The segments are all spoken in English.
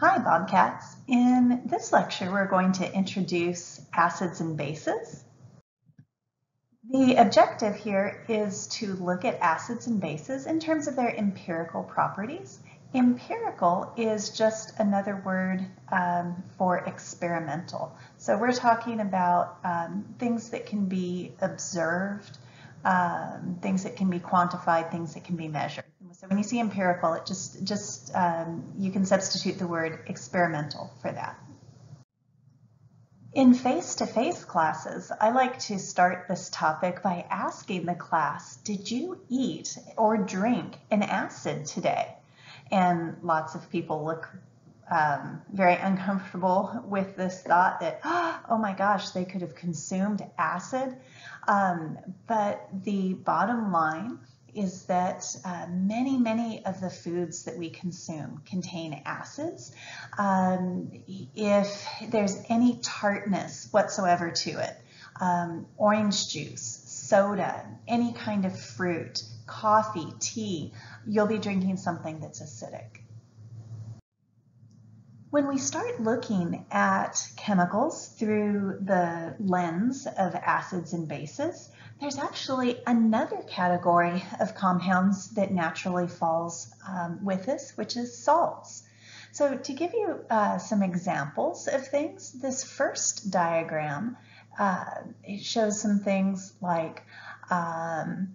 Hi Bobcats! In this lecture we're going to introduce acids and bases. The objective here is to look at acids and bases in terms of their empirical properties. Empirical is just another word um, for experimental. So we're talking about um, things that can be observed, um, things that can be quantified, things that can be measured. When you see empirical, it just, just um, you can substitute the word experimental for that. In face-to-face -face classes, I like to start this topic by asking the class, did you eat or drink an acid today? And lots of people look um, very uncomfortable with this thought that, oh my gosh, they could have consumed acid. Um, but the bottom line is that uh, many, many of the foods that we consume contain acids. Um, if there's any tartness whatsoever to it, um, orange juice, soda, any kind of fruit, coffee, tea, you'll be drinking something that's acidic. When we start looking at chemicals through the lens of acids and bases, there's actually another category of compounds that naturally falls um, with this, which is salts. So to give you uh, some examples of things, this first diagram uh, shows some things like um,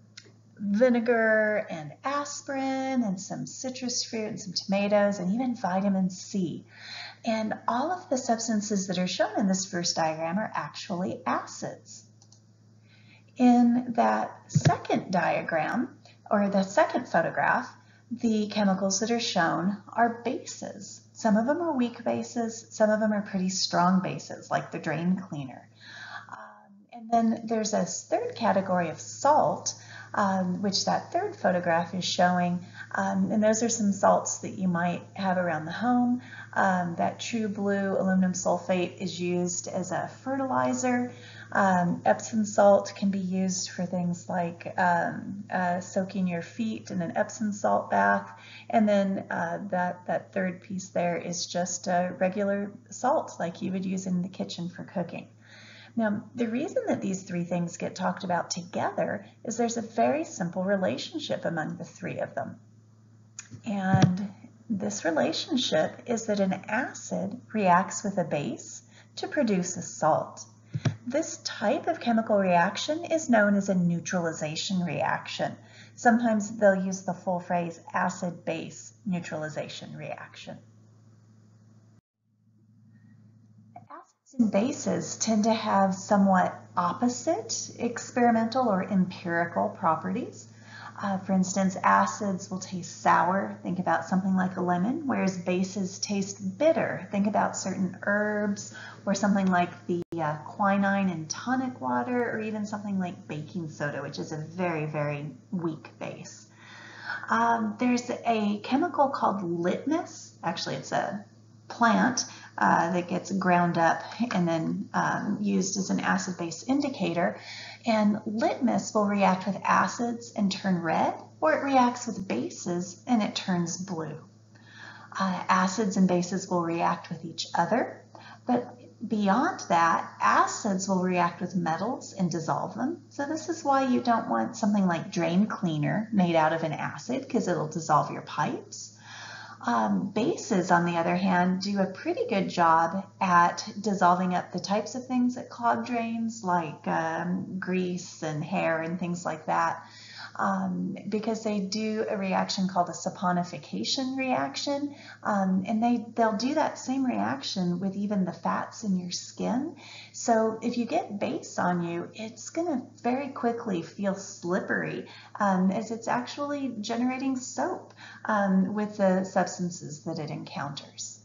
vinegar and aspirin and some citrus fruit and some tomatoes and even vitamin C. And all of the substances that are shown in this first diagram are actually acids. In that second diagram, or the second photograph, the chemicals that are shown are bases. Some of them are weak bases, some of them are pretty strong bases, like the drain cleaner. Um, and then there's a third category of salt, um, which that third photograph is showing. Um, and those are some salts that you might have around the home. Um, that true blue aluminum sulfate is used as a fertilizer. Um, Epsom salt can be used for things like um, uh, soaking your feet in an Epsom salt bath. And then uh, that, that third piece there is just a regular salt like you would use in the kitchen for cooking. Now, the reason that these three things get talked about together is there's a very simple relationship among the three of them. And this relationship is that an acid reacts with a base to produce a salt. This type of chemical reaction is known as a neutralization reaction. Sometimes they'll use the full phrase acid-base neutralization reaction. Acids and bases tend to have somewhat opposite experimental or empirical properties. Uh, for instance, acids will taste sour. Think about something like a lemon, whereas bases taste bitter. Think about certain herbs or something like the uh, quinine in tonic water or even something like baking soda, which is a very, very weak base. Um, there's a chemical called litmus. Actually, it's a plant uh, that gets ground up and then um, used as an acid-base indicator. And litmus will react with acids and turn red, or it reacts with bases and it turns blue. Uh, acids and bases will react with each other, but beyond that, acids will react with metals and dissolve them. So this is why you don't want something like drain cleaner made out of an acid because it'll dissolve your pipes. Um, bases, on the other hand, do a pretty good job at dissolving up the types of things that clog drains, like um, grease and hair and things like that um, because they do a reaction called a saponification reaction. Um, and they, they'll do that same reaction with even the fats in your skin. So if you get base on you, it's going to very quickly feel slippery um, as it's actually generating soap um, with the substances that it encounters.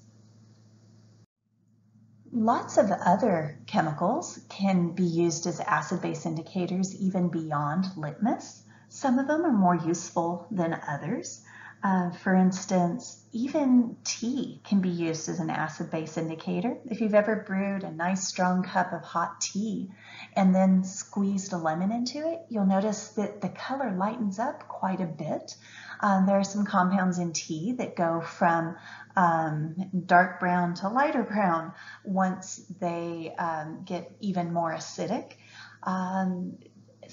Lots of other chemicals can be used as acid-base indicators even beyond litmus. Some of them are more useful than others. Uh, for instance, even tea can be used as an acid-base indicator. If you've ever brewed a nice strong cup of hot tea and then squeezed a lemon into it, you'll notice that the color lightens up quite a bit. Um, there are some compounds in tea that go from um, dark brown to lighter brown once they um, get even more acidic. Um,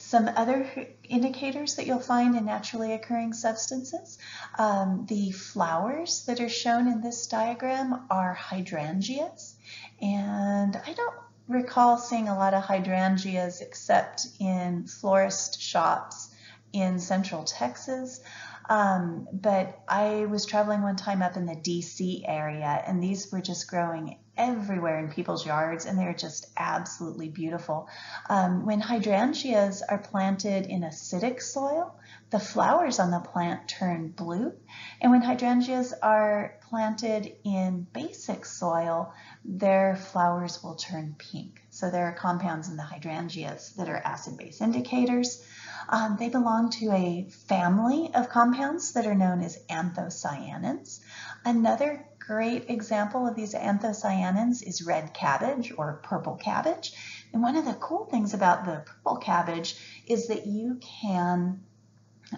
some other indicators that you'll find in naturally occurring substances. Um, the flowers that are shown in this diagram are hydrangeas, and I don't recall seeing a lot of hydrangeas except in florist shops in central Texas. Um, but I was traveling one time up in the DC area, and these were just growing everywhere in people's yards, and they're just absolutely beautiful. Um, when hydrangeas are planted in acidic soil, the flowers on the plant turn blue. And when hydrangeas are planted in basic soil, their flowers will turn pink. So there are compounds in the hydrangeas that are acid-base indicators. Um, they belong to a family of compounds that are known as anthocyanins. Another great example of these anthocyanins is red cabbage or purple cabbage. And one of the cool things about the purple cabbage is that you can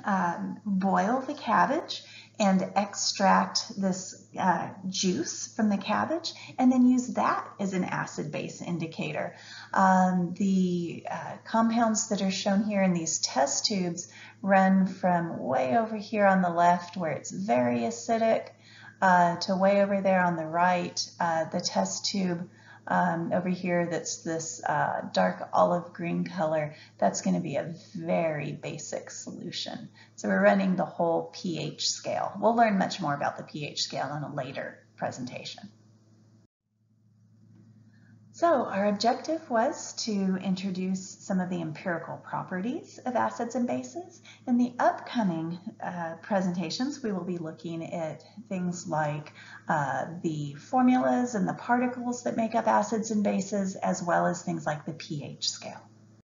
um, boil the cabbage and extract this uh, juice from the cabbage and then use that as an acid base indicator. Um, the uh, compounds that are shown here in these test tubes run from way over here on the left where it's very acidic uh, to way over there on the right, uh, the test tube um, over here that's this uh, dark olive green color, that's going to be a very basic solution. So we're running the whole pH scale. We'll learn much more about the pH scale in a later presentation. So our objective was to introduce some of the empirical properties of acids and bases. In the upcoming uh, presentations, we will be looking at things like uh, the formulas and the particles that make up acids and bases, as well as things like the pH scale.